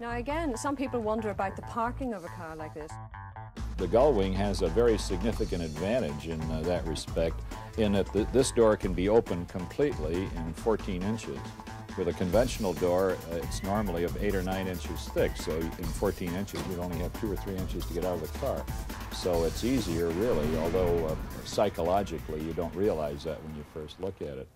Now again, some people wonder about the parking of a car like this. The Gullwing has a very significant advantage in uh, that respect in that th this door can be opened completely in 14 inches. With a conventional door, uh, it's normally of 8 or 9 inches thick, so in 14 inches you'd only have 2 or 3 inches to get out of the car. So it's easier really, although uh, psychologically you don't realize that when you first look at it.